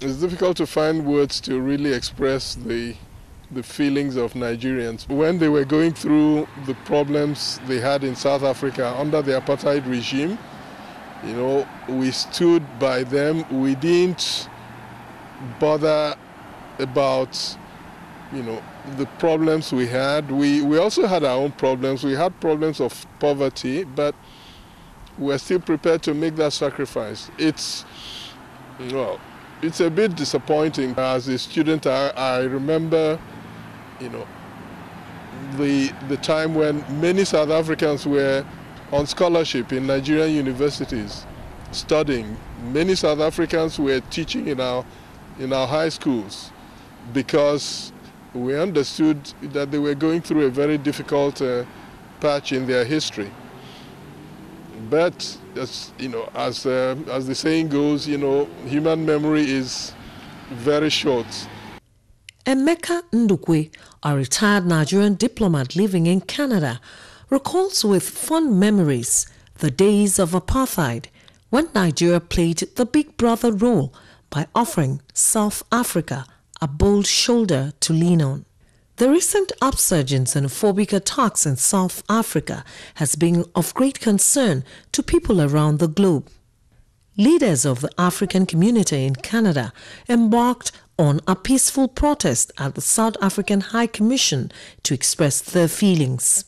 it's difficult to find words to really express the the feelings of Nigerians when they were going through the problems they had in South Africa under the apartheid regime. You know, we stood by them. We didn't bother about, you know, the problems we had. We we also had our own problems. We had problems of poverty, but we're still prepared to make that sacrifice. It's well, it's a bit disappointing. As a student, I, I remember, you know, the the time when many South Africans were on scholarship in Nigerian universities, studying. Many South Africans were teaching in our in our high schools because we understood that they were going through a very difficult uh, patch in their history. But as you know, as uh, as the saying goes, you know, human memory is very short. Emeka Ndukwe, a retired Nigerian diplomat living in Canada, recalls with fond memories the days of apartheid when Nigeria played the big brother role by offering South Africa a bold shoulder to lean on. The recent upsurge in xenophobic attacks in South Africa has been of great concern to people around the globe. Leaders of the African community in Canada embarked on a peaceful protest at the South African High Commission to express their feelings.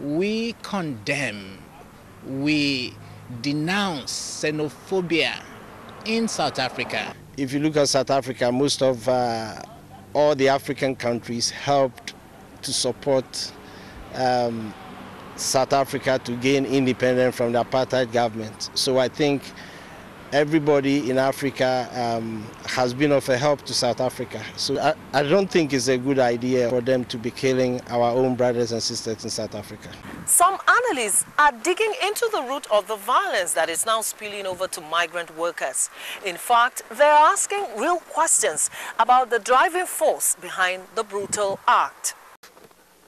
We condemn, we denounce xenophobia in South Africa. If you look at South Africa, most of uh, all the African countries helped to support um, South Africa to gain independence from the apartheid government. So I think everybody in Africa um, has been of a help to South Africa. So I, I, don't think it's a good idea for them to be killing our own brothers and sisters in South Africa. Some analysts are digging into the root of the violence that is now spilling over to migrant workers. In fact, they're asking real questions about the driving force behind the brutal act.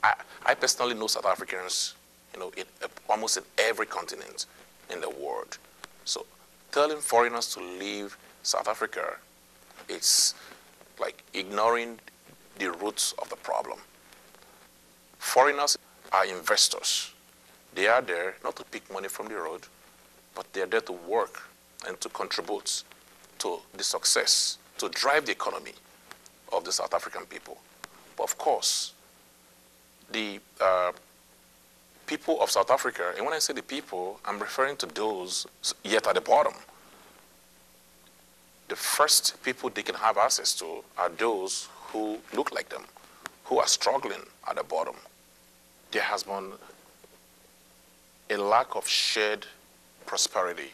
I, I personally know South Africans, you know, in, uh, almost in every continent in the world. So telling foreigners to leave South Africa is like ignoring the roots of the problem. Foreigners are investors. They are there not to pick money from the road, but they are there to work and to contribute to the success, to drive the economy of the South African people. But of course, the uh, people of South Africa, and when I say the people, I'm referring to those yet at the bottom. The first people they can have access to are those who look like them, who are struggling at the bottom. There has been a lack of shared prosperity,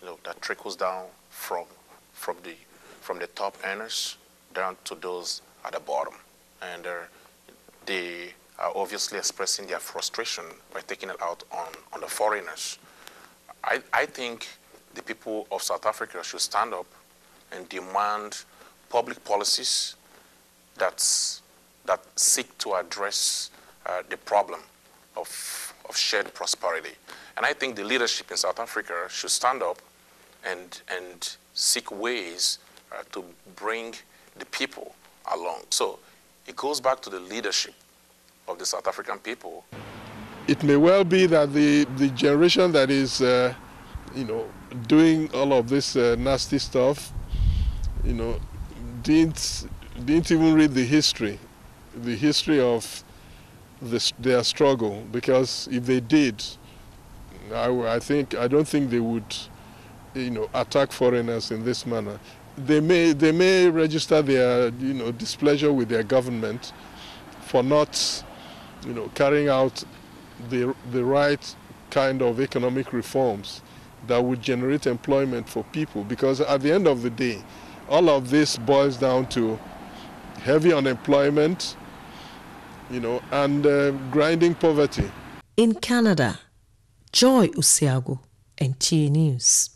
you know, that trickles down from, from, the, from the top earners down to those at the bottom. And uh, they are obviously expressing their frustration by taking it out on, on the foreigners. I, I think the people of South Africa should stand up and demand public policies that's, that seek to address uh, the problem of, of shared prosperity. And I think the leadership in South Africa should stand up and, and seek ways uh, to bring the people along. So it goes back to the leadership of the South African people. It may well be that the, the generation that is, uh, you know, doing all of this uh, nasty stuff, you know, didn't, didn't even read the history, the history of this, their struggle, because if they did, I, I think, I don't think they would, you know, attack foreigners in this manner. They may, they may register their, you know, displeasure with their government for not you know, carrying out the, the right kind of economic reforms that would generate employment for people. Because at the end of the day, all of this boils down to heavy unemployment, you know, and uh, grinding poverty. In Canada, Joy Osiagwu, NTA News.